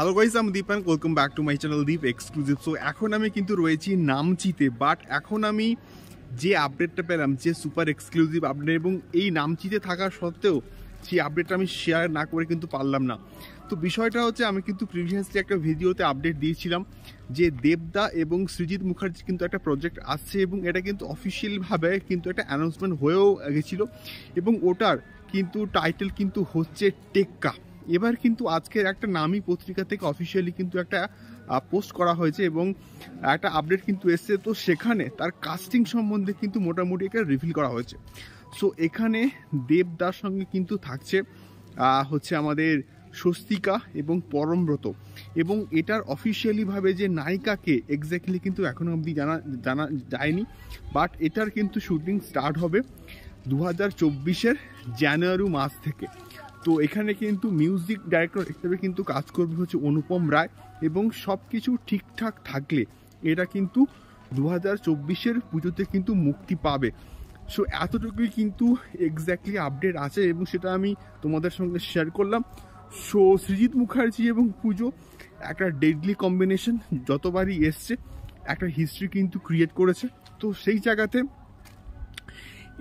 Hello guys আমি Deep and welcome back to my channel Deep exclusive so এখন আমি কিন্তু রয়েছি নামচিতে বাট এখন আমি যে আপডেটটা পেলাম, যে সুপার এক্সক্লুসিভ আপডেট এবং এই নামচিতে থাকা সত্ত্বেও সেই আপডেটটা আমি শেয়ার না করে কিন্তু পারলাম না। তো বিষয়টা হচ্ছে, আমি কিন্তু প্রিভিয়াসলি একটা ভিডিওতে আপডেট দিয়েছিলাম যে দেবদা এবং সৃজিৎ মুখার্জি কিন্তু একটা প্রজেক্ট আসছে এবং এটা কিন্তু অফিসিয়ালভাবে কিন্তু একটা অ্যানাউন্সমেন্ট হয়েও গেছিল, এবং ওটার কিন্তু টাইটেল কিন্তু হচ্ছে টেক্কা। এবার কিন্তু আজকের একটা নামি পত্রিকা থেকে অফিসিয়ালি কিন্তু একটা পোস্ট করা হয়েছে এবং একটা আপডেট কিন্তু এসছে। তো সেখানে তার কাস্টিং সম্বন্ধে কিন্তু মোটামুটি একটা রিভিল করা হয়েছে। সো এখানে দেবদার সঙ্গে কিন্তু থাকছে হচ্ছে আমাদের স্বস্তিকা এবং পরমব্রত। এবং এটার অফিসিয়ালিভাবে যে নায়িকাকে এক্স্যাক্টলি কিন্তু এখনও অবধি জানা জানা যায়নি। বাট এটার কিন্তু শুটিং স্টার্ট হবে দু হাজার চব্বিশের জানুয়ারি মাস থেকে। তো এখানে কিন্তু মিউজিক ডাইরেক্টর হিসেবে কিন্তু কাজ করবে হচ্ছে অনুপম রায় এবং সব কিছু ঠিকঠাক থাকলে এটা কিন্তু দু হাজার চব্বিশের পুজোতে কিন্তু মুক্তি পাবে। সো এতটুকুই কিন্তু এক্স্যাক্টলি আপডেট আছে এবং সেটা আমি তোমাদের সঙ্গে শেয়ার করলাম। সো সৃজিৎ মুখার্জি এবং পুজো একটা ডেডলি কম্বিনেশন যতবারই এসছে, একটা হিস্ট্রি কিন্তু ক্রিয়েট করেছে। তো সেই জায়গাতে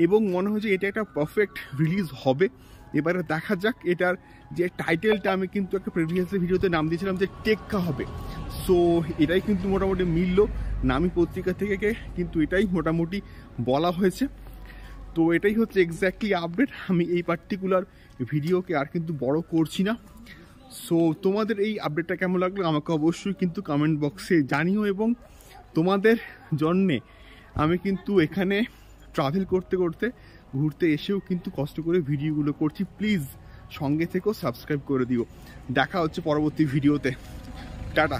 এবং মনে হচ্ছে এটা একটা পারফেক্ট রিলিজ হবে। এবারে দেখা যাক এটার যে টাইটেলটা আমি কিন্তু একটা প্রিভিয়াস ভিডিওতে নাম দিয়েছিলাম যে টেক্কা হবে। সো এটাই কিন্তু মোটামুটি মিললো। নামি পত্রিকা থেকে কিন্তু এটাই মোটামুটি বলা হয়েছে। তো এটাই হচ্ছে এক্স্যাক্টলি আপডেট আমি এই পার্টিকুলার ভিডিওকে আর কিন্তু বড় করছি না। সো তোমাদের এই আপডেটটা কেমন লাগল আমাকে অবশ্যই কিন্তু কমেন্ট বক্সে জানিও এবং তোমাদের জন্যে আমি কিন্তু এখানে ট্রাভেল করতে করতে ঘুরতে এসেও কিন্তু কষ্ট করে ভিডিওগুলো করছি। প্লিজ সঙ্গে থেকেও সাবস্ক্রাইব করে দিও। দেখা হচ্ছে পরবর্তী ভিডিওতে। টাটা।